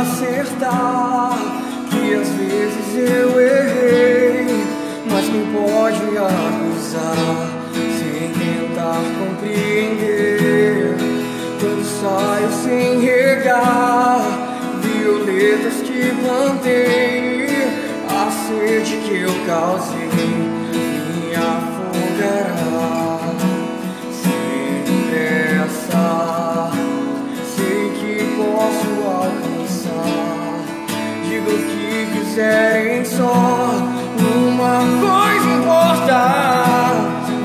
acertar. Que às vezes eu errei, mas quem pode acusar? Sem tentar compreender, quando saio sem regar, violetas que plantei, a sede que eu causei me afogará. Diga o que quiserem só. Uma coisa importa,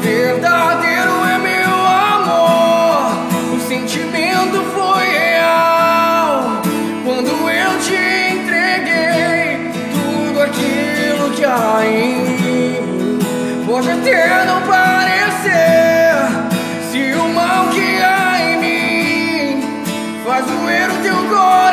verdadeiro é meu amor. O sentimento foi real quando eu te entreguei tudo aquilo que há em mim. Pode até não parecer se o mal que há em mim faz doer o teu coração,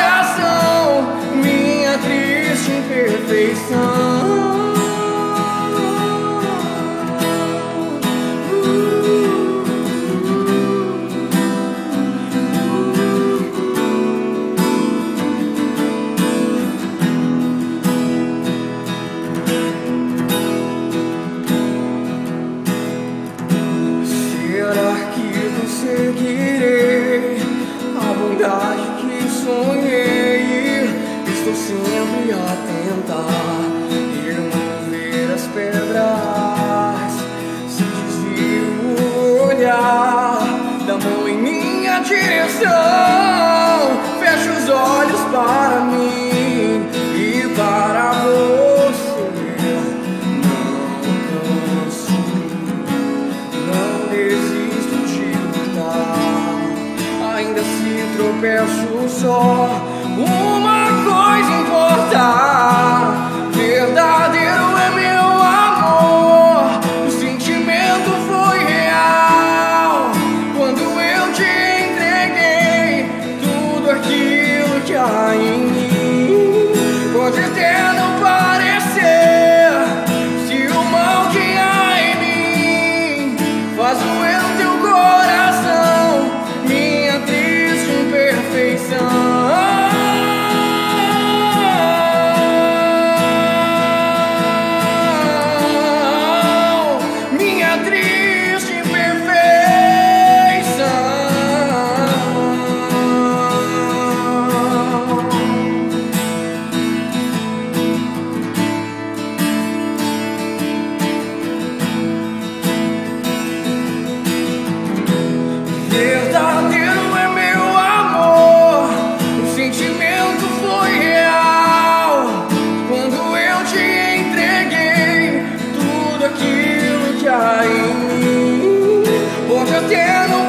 direção, fecho os olhos para mim e para você. Não canso não desisto de lutar. Ainda se tropeço só, uma coisa importa.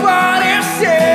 parecer.